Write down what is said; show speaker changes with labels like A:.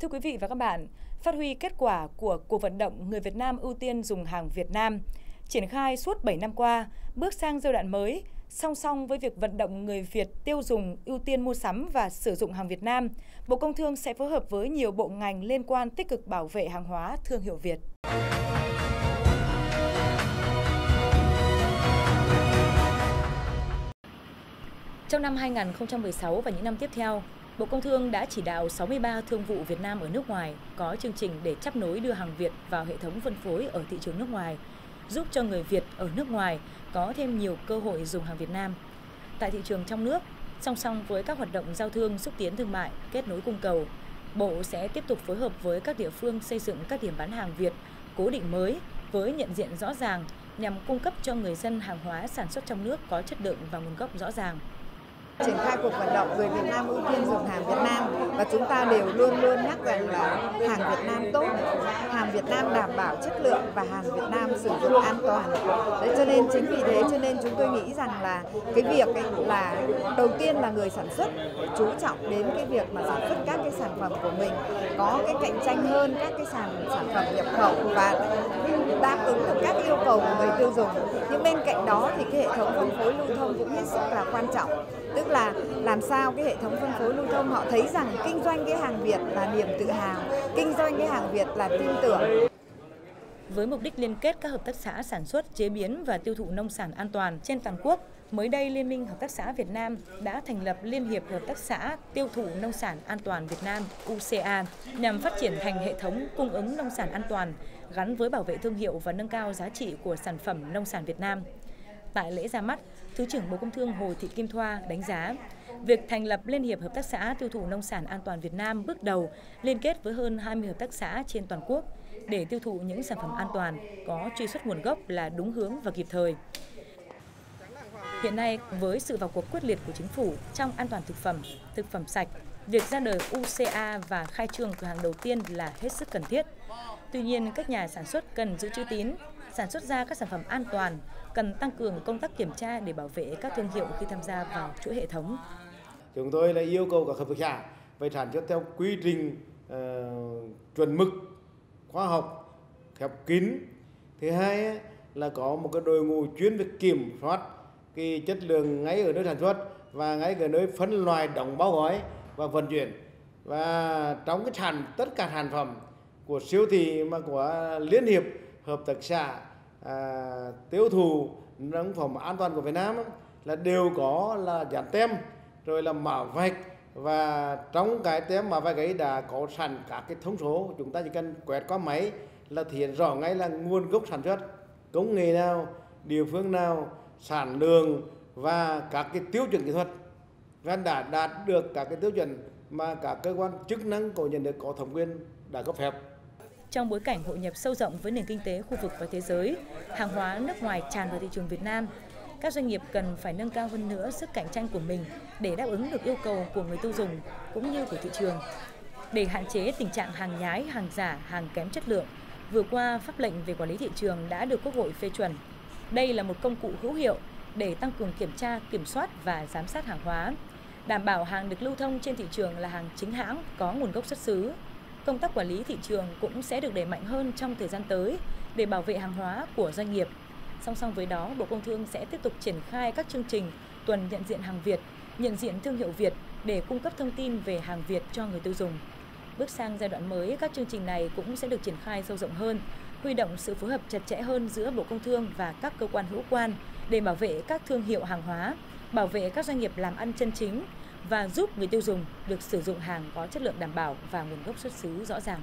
A: Thưa quý vị và các bạn, phát huy kết quả của cuộc vận động người Việt Nam ưu tiên dùng hàng Việt Nam, triển khai suốt 7 năm qua, bước sang giai đoạn mới, song song với việc vận động người Việt tiêu dùng ưu tiên mua sắm và sử dụng hàng Việt Nam, Bộ Công Thương sẽ phối hợp với nhiều bộ ngành liên quan tích cực bảo vệ hàng hóa thương hiệu Việt. Trong năm 2016 và những năm tiếp theo, Bộ Công Thương đã chỉ đạo 63 thương vụ Việt Nam ở nước ngoài có chương trình để chấp nối đưa hàng Việt vào hệ thống phân phối ở thị trường nước ngoài, giúp cho người Việt ở nước ngoài có thêm nhiều cơ hội dùng hàng Việt Nam. Tại thị trường trong nước, song song với các hoạt động giao thương xúc tiến thương mại, kết nối cung cầu, Bộ sẽ tiếp tục phối hợp với các địa phương xây dựng các điểm bán hàng Việt cố định mới với nhận diện rõ ràng nhằm cung cấp cho người dân hàng hóa sản xuất trong nước có chất lượng và nguồn gốc rõ ràng
B: triển khai cuộc vận động người Việt Nam ưu tiên dùng hàng Việt Nam và chúng ta đều luôn luôn nhắc rằng là hàng Việt Nam tốt, hàng Việt Nam đảm bảo chất lượng và hàng Việt Nam sử dụng an toàn. Đấy, cho nên chính vì thế cho nên chúng tôi nghĩ rằng là cái việc ấy là đầu tiên là người sản xuất chú trọng đến cái việc mà sản xuất các cái sản phẩm của mình có cái cạnh tranh hơn các cái sản sản phẩm nhập khẩu và đáp ứng được các yêu cầu của người tiêu dùng. Nhưng bên cạnh đó thì cái hệ thống phân phối lưu thông cũng hết sức là quan trọng. Tức là làm sao cái hệ thống phân phối lưu thông họ thấy rằng kinh doanh cái hàng Việt là niềm tự hào, kinh doanh cái hàng Việt là tin tưởng.
A: Với mục đích liên kết các hợp tác xã sản xuất, chế biến và tiêu thụ nông sản an toàn trên toàn quốc, mới đây Liên minh Hợp tác xã Việt Nam đã thành lập Liên hiệp Hợp tác xã Tiêu thụ Nông sản An toàn Việt Nam UCA nhằm phát triển thành hệ thống cung ứng nông sản an toàn gắn với bảo vệ thương hiệu và nâng cao giá trị của sản phẩm nông sản Việt Nam. Tại lễ ra mắt, Thứ trưởng Bộ Công Thương Hồ Thị Kim Thoa đánh giá, việc thành lập Liên hiệp Hợp tác xã tiêu thụ nông sản an toàn Việt Nam bước đầu liên kết với hơn 20 hợp tác xã trên toàn quốc để tiêu thụ những sản phẩm an toàn, có truy xuất nguồn gốc là đúng hướng và kịp thời. Hiện nay, với sự vào cuộc quyết liệt của chính phủ trong an toàn thực phẩm, thực phẩm sạch, việc ra đời UCA và khai trương cửa hàng đầu tiên là hết sức cần thiết. Tuy nhiên, các nhà sản xuất cần giữ chữ tín, sản xuất ra các sản phẩm an toàn, cần tăng cường công tác kiểm tra để bảo vệ các thương hiệu khi tham gia vào chuỗi hệ thống.
C: Chúng tôi là yêu cầu các hợp tác xã phải sản xuất theo quy trình uh, chuẩn mực, khoa học, khép kín. Thứ hai là có một cái đội ngũ chuyên về kiểm soát cái chất lượng ngay ở nơi sản xuất và ngay ở nơi phân loại đóng bao gói và vận chuyển. Và trong cái sản tất cả sản phẩm của siêu thị mà của liên hiệp hợp tác xã à, tiêu thụ nông phẩm an toàn của Việt Nam là đều có là dán tem rồi là mã vạch. Và trong cái tem mã vạch ấy đã có sẵn các cái thông số. Chúng ta chỉ cần quét qua máy là thể hiện rõ ngay là nguồn gốc sản xuất công nghệ nào địa phương nào sản lượng và các cái tiêu chuẩn kỹ thuật và đã đạt được các cái tiêu chuẩn mà các cơ quan chức năng của nhà nước có thẩm quyền đã cấp phép
A: trong bối cảnh hội nhập sâu rộng với nền kinh tế khu vực và thế giới, hàng hóa nước ngoài tràn vào thị trường Việt Nam, các doanh nghiệp cần phải nâng cao hơn nữa sức cạnh tranh của mình để đáp ứng được yêu cầu của người tiêu dùng cũng như của thị trường. Để hạn chế tình trạng hàng nhái, hàng giả, hàng kém chất lượng, vừa qua pháp lệnh về quản lý thị trường đã được Quốc hội phê chuẩn. Đây là một công cụ hữu hiệu để tăng cường kiểm tra, kiểm soát và giám sát hàng hóa, đảm bảo hàng được lưu thông trên thị trường là hàng chính hãng có nguồn gốc xuất xứ, công tác quản lý thị trường cũng sẽ được đẩy mạnh hơn trong thời gian tới để bảo vệ hàng hóa của doanh nghiệp. Song song với đó, Bộ Công Thương sẽ tiếp tục triển khai các chương trình tuần nhận diện hàng Việt, nhận diện thương hiệu Việt để cung cấp thông tin về hàng Việt cho người tiêu dùng. Bước sang giai đoạn mới, các chương trình này cũng sẽ được triển khai sâu rộng hơn, huy động sự phối hợp chặt chẽ hơn giữa Bộ Công Thương và các cơ quan hữu quan để bảo vệ các thương hiệu hàng hóa, bảo vệ các doanh nghiệp làm ăn chân chính và giúp người tiêu dùng được sử dụng hàng có chất lượng đảm bảo và nguồn gốc xuất xứ rõ ràng.